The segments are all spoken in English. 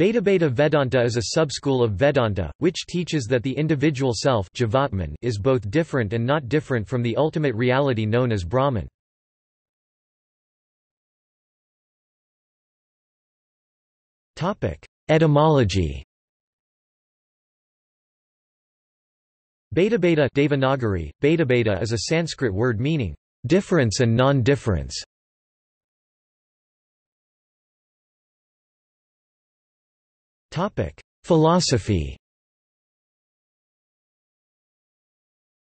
Bhedabheda Vedanta is a subschool of Vedanta, which teaches that the individual self is both different and not different from the ultimate reality known as Brahman. Etymology Bhedabheda Devanagari, Bhedabheda is a Sanskrit word meaning, difference and non-difference. Philosophy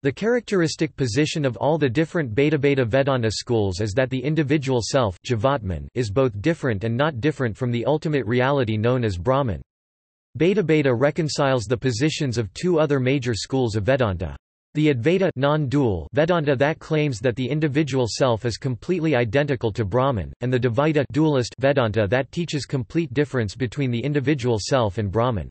The characteristic position of all the different Bhedabheda Vedanta schools is that the individual self is both different and not different from the ultimate reality known as Brahman. Bhedabheda reconciles the positions of two other major schools of Vedanta. The Advaita non-dual Vedanta that claims that the individual self is completely identical to Brahman, and the Dvaita dualist Vedanta that teaches complete difference between the individual self and Brahman.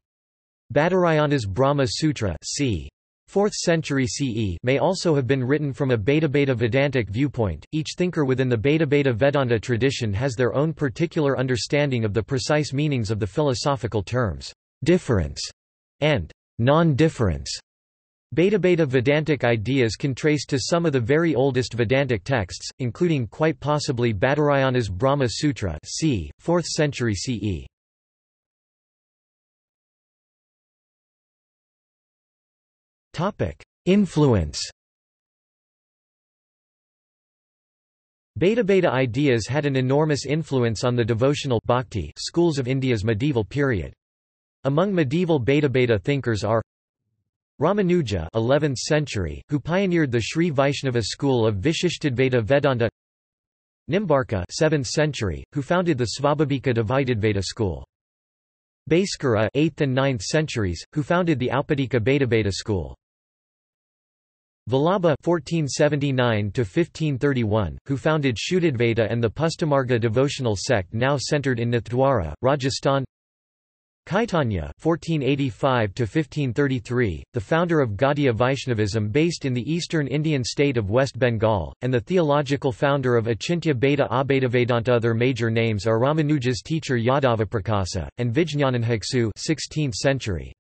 Badarayana's Brahma Sutra c. 4th century CE may also have been written from a Bhedabheda Vedantic viewpoint. Each thinker within the Bhedabheda Vedanta tradition has their own particular understanding of the precise meanings of the philosophical terms difference and non-difference. Bhedabheda Vedantic ideas can trace to some of the very oldest Vedantic texts, including quite possibly Badarayana's Brahma Sutra c. 4th century CE. Influence Bhedabheda ideas had an enormous influence on the devotional bhakti schools of India's medieval period. Among medieval Bhedabheda thinkers are Ramanuja 11th century, who pioneered the Sri Vaishnava school of Vishishtadvaita Vedanta Nimbarka 7th century, who founded the Svabhavika Dvaitadvaita school. Bhaskara 8th and 9th centuries, who founded the Aupadika Bhedabheda school. Vallabha (1479–1531), who founded Shuddhadvaita and the Pushtimarga devotional sect now centered in Nathdwara, Rajasthan. Caitanya (1485–1533), the founder of Gaudiya Vaishnavism based in the eastern Indian state of West Bengal, and the theological founder of Achintya Bheda Abhedavedanta. Other major names are Ramanuja's teacher Yadavaprakasa and Vijñanabhiksu (16th century).